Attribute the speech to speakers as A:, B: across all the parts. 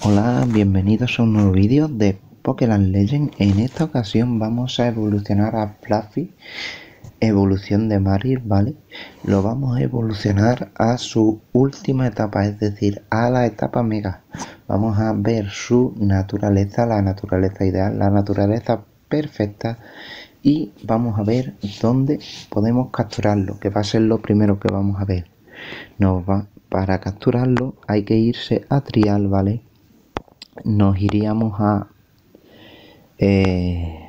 A: Hola, bienvenidos a un nuevo vídeo de Pokémon Legend. En esta ocasión vamos a evolucionar a Fluffy, evolución de Marir, ¿vale? Lo vamos a evolucionar a su última etapa, es decir, a la etapa Mega. Vamos a ver su naturaleza, la naturaleza ideal, la naturaleza perfecta y vamos a ver dónde podemos capturarlo, que va a ser lo primero que vamos a ver. Nos va, para capturarlo hay que irse a Trial, ¿vale? nos iríamos a eh,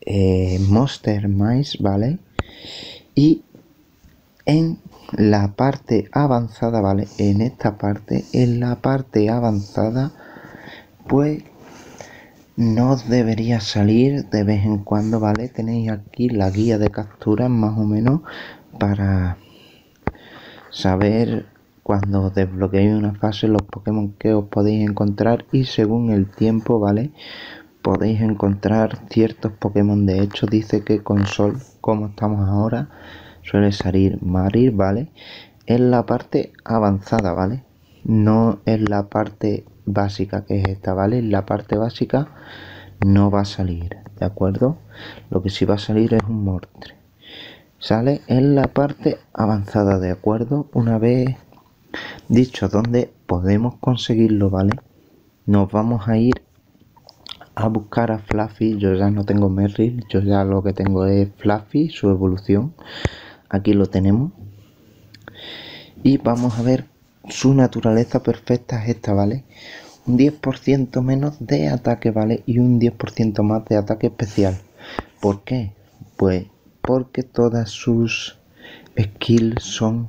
A: eh, Monster Mice, ¿vale? Y en la parte avanzada, ¿vale? En esta parte, en la parte avanzada, pues nos debería salir de vez en cuando, ¿vale? Tenéis aquí la guía de capturas más o menos para saber cuando desbloqueéis una fase los Pokémon que os podéis encontrar y según el tiempo, ¿vale? Podéis encontrar ciertos Pokémon. De hecho, dice que con Sol, como estamos ahora, suele salir Marir, ¿vale? En la parte avanzada, ¿vale? No en la parte básica que es esta, ¿vale? La parte básica no va a salir, ¿de acuerdo? Lo que sí va a salir es un Mortre. Sale en la parte avanzada, ¿de acuerdo? Una vez dicho dónde podemos conseguirlo, ¿vale? Nos vamos a ir a buscar a Fluffy. Yo ya no tengo Merrill, yo ya lo que tengo es Fluffy, su evolución. Aquí lo tenemos. Y vamos a ver su naturaleza perfecta es esta, ¿vale? Un 10% menos de ataque, ¿vale? Y un 10% más de ataque especial. ¿Por qué? Pues porque todas sus skills son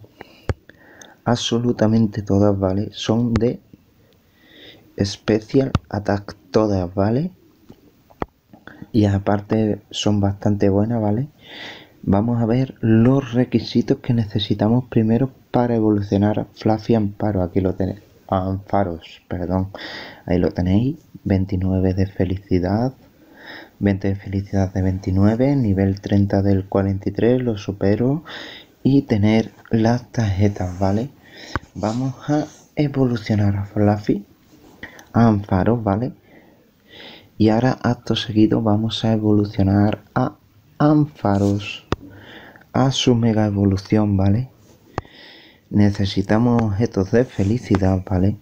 A: absolutamente todas, ¿vale? Son de Special Attack, todas, ¿vale? Y aparte son bastante buenas, ¿vale? Vamos a ver los requisitos que necesitamos primero para evolucionar Fluffy Amparo. Aquí lo tenéis. Amparos, perdón. Ahí lo tenéis. 29 de felicidad. 20 de felicidad de 29. Nivel 30 del 43. Lo supero. Y tener las tarjetas, ¿vale? Vamos a evolucionar a Fluffy a Ampharos, ¿vale? Y ahora acto seguido vamos a evolucionar a Ampharos a su mega evolución, ¿vale? Necesitamos objetos de felicidad, ¿vale?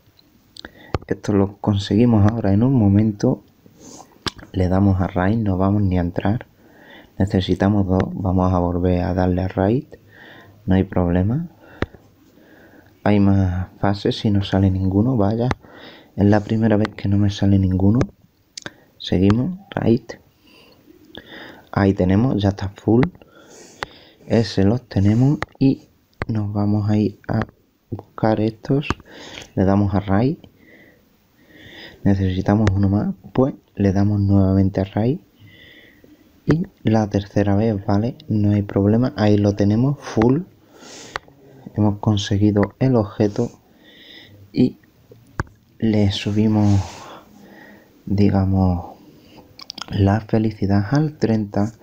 A: Esto lo conseguimos ahora en un momento. Le damos a Raid, no vamos ni a entrar. Necesitamos dos, vamos a volver a darle a Raid. No hay problema hay más fases si no sale ninguno vaya. Es la primera vez que no me sale ninguno. Seguimos right ahí tenemos ya está full. Ese los tenemos y nos vamos a ir a buscar estos. Le damos a necesitamos uno más pues le damos nuevamente a right y la tercera vez vale no hay problema. Ahí lo tenemos full hemos conseguido el objeto y le subimos digamos la felicidad al 30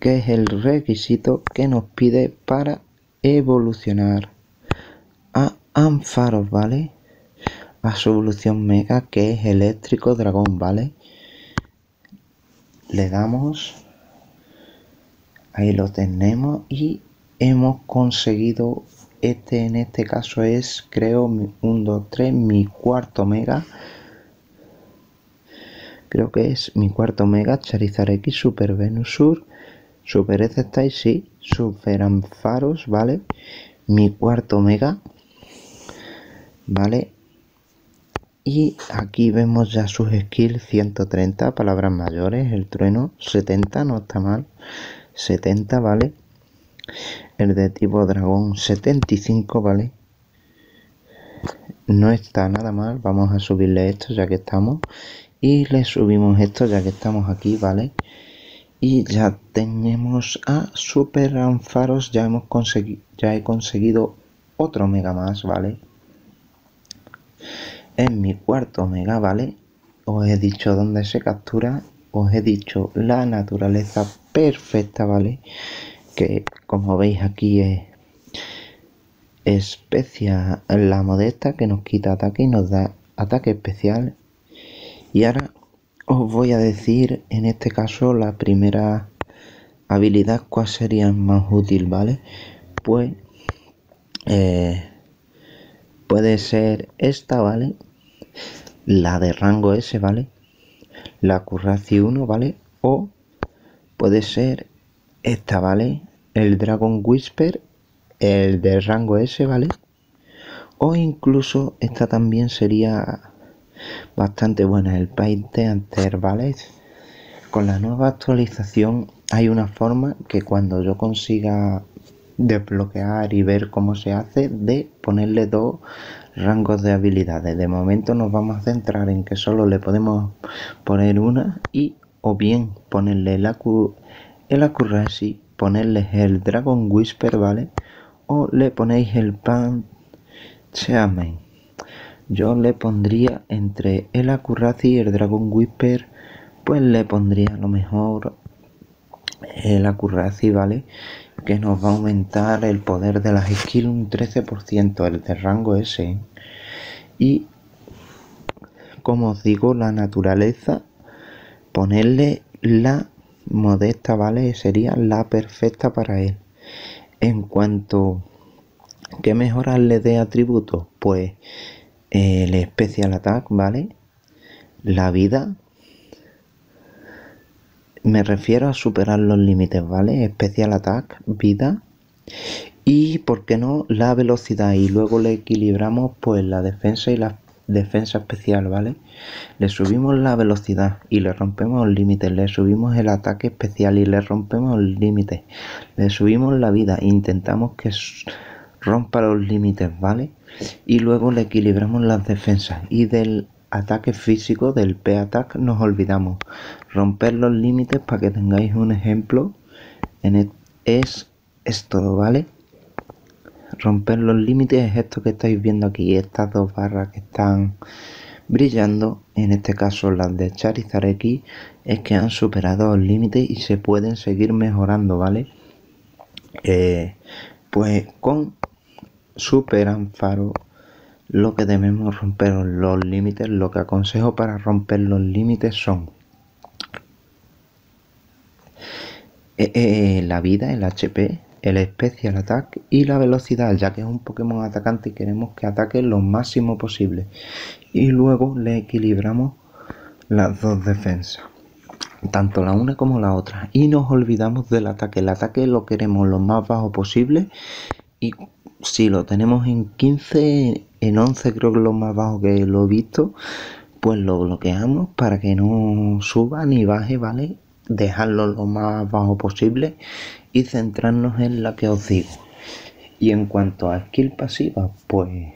A: que es el requisito que nos pide para evolucionar a Ampharos, ¿vale? A su evolución mega que es eléctrico dragón, ¿vale? Le damos, ahí lo tenemos y hemos conseguido este en este caso es creo 1 2 3 mi cuarto mega. Creo que es mi cuarto mega Charizard X Super Venusur Super y sí. Super Ampharos vale. Mi cuarto mega vale. Y aquí vemos ya sus skills 130 palabras mayores el trueno 70 no está mal. 70 vale el de tipo dragón 75, ¿vale? No está nada mal, vamos a subirle esto ya que estamos. y le subimos esto ya que estamos aquí vale y ya tenemos a super anfaros ya hemos conseguido ya he conseguido otro mega más vale en mi cuarto mega vale os he dicho dónde se captura os he dicho la naturaleza perfecta vale que como veis aquí es especia la modesta que nos quita ataque y nos da ataque especial. Y ahora os voy a decir en este caso la primera habilidad cuál sería más útil vale pues eh, puede ser esta vale la de rango S vale la curraci 1 vale o puede ser esta vale el dragon whisper el de rango S vale o incluso esta también sería bastante buena el Paint Hunter, ¿vale? Con la nueva actualización hay una forma que cuando yo consiga desbloquear y ver cómo se hace de ponerle dos rangos de habilidades. De momento nos vamos a centrar en que solo le podemos poner una y o bien ponerle el, el accuracy, ponerle el Dragon Whisper, ¿vale? O le ponéis el Pan Shaman yo le pondría entre el Accuracy y el Dragon Whisper, pues le pondría a lo mejor el Accuracy, ¿vale? Que nos va a aumentar el poder de las skills un 13%, el de rango S. Y como os digo, la naturaleza, ponerle la modesta, ¿vale? Sería la perfecta para él. En cuanto que mejorarle de atributos, pues el Special Attack, ¿vale? La vida. Me refiero a superar los límites, ¿vale? Special Attack, vida. Y, ¿por qué no? La velocidad. Y luego le equilibramos pues la defensa y la defensa especial, ¿vale? Le subimos la velocidad y le rompemos los límites. Le subimos el ataque especial y le rompemos los límites. Le subimos la vida. Intentamos que rompa los límites, ¿vale? Y luego le equilibramos las defensas y del ataque físico del P-Attack nos olvidamos. Romper los límites para que tengáis un ejemplo en es esto, ¿vale? Romper los límites es esto que estáis viendo aquí, estas dos barras que están brillando, en este caso las de Charizard X, es que han superado los límites y se pueden seguir mejorando, ¿vale? Eh, pues con super Anfaro lo que debemos romper los límites, lo que aconsejo para romper los límites son eh, eh, la vida, el HP, el Special Attack y la velocidad, ya que es un Pokémon atacante y queremos que ataque lo máximo posible. Y luego le equilibramos las dos defensas, tanto la una como la otra. Y nos olvidamos del ataque. El ataque lo queremos lo más bajo posible y si lo tenemos en 15, en 11 creo que es lo más bajo que lo he visto, pues lo bloqueamos para que no suba ni baje, ¿vale? Dejarlo lo más bajo posible y centrarnos en la que os digo. Y en cuanto a skill pasiva, pues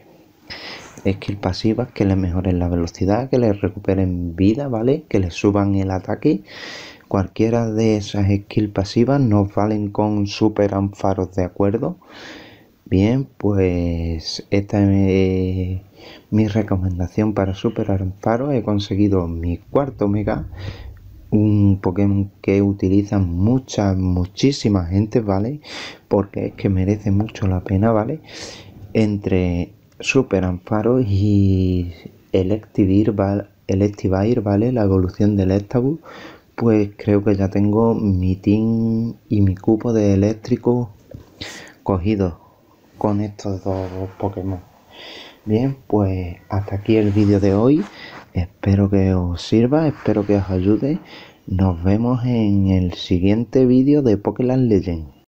A: skill pasivas que le mejoren la velocidad, que le recuperen vida, ¿vale? Que le suban el ataque. Cualquiera de esas skill pasivas nos valen con super anfaros, ¿de acuerdo? Bien, pues esta es mi recomendación para superar paro. He conseguido mi cuarto mega, un Pokémon que utilizan mucha, muchísima gente, ¿vale? Porque es que merece mucho la pena, ¿vale? Entre Super Amparo y Electivire, ¿vale? La evolución del Electabuzz, pues creo que ya tengo mi team y mi cupo de eléctrico cogido con estos dos Pokémon. Bien, pues hasta aquí el vídeo de hoy. Espero que os sirva, espero que os ayude. Nos vemos en el siguiente vídeo de Pokémon Legend.